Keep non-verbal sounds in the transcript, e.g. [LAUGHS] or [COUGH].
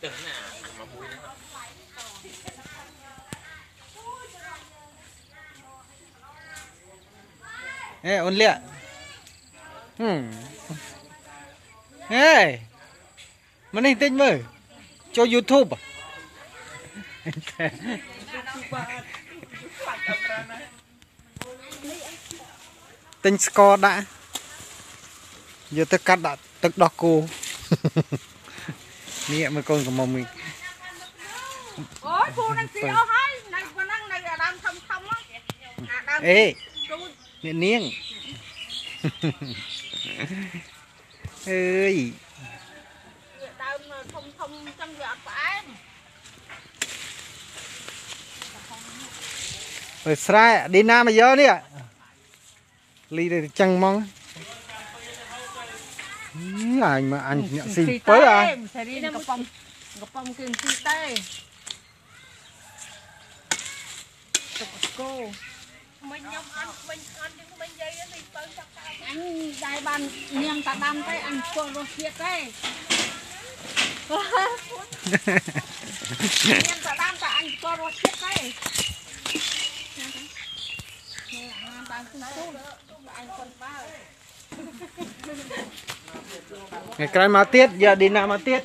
tưởng là mà bùi nữa Ê, ôn liện Hmm. Hey. Màn hình tinh mơ. Cho YouTube. À? tinh score đã. Giờ tôi cắt đã, tức đọc cô. [LAUGHS] នេះមើលកូនកំមុំនេះអូយពូនឹងស៊ីអស់ហើយនៅប៉ុណ្ណឹងនៅអាដើមធំធំហ្នឹងអាដើមអេទូចអ្នកនាងអើយដើមធំធំអញ្ចឹងវាអត់ផ្អែមអើស្រែឌីណាមកយកនេះលីទៅចឹងហ្មង anh mà anh nhận xin. tới à gopong Ngày cái mà tiết giờ đi nào mà tiết.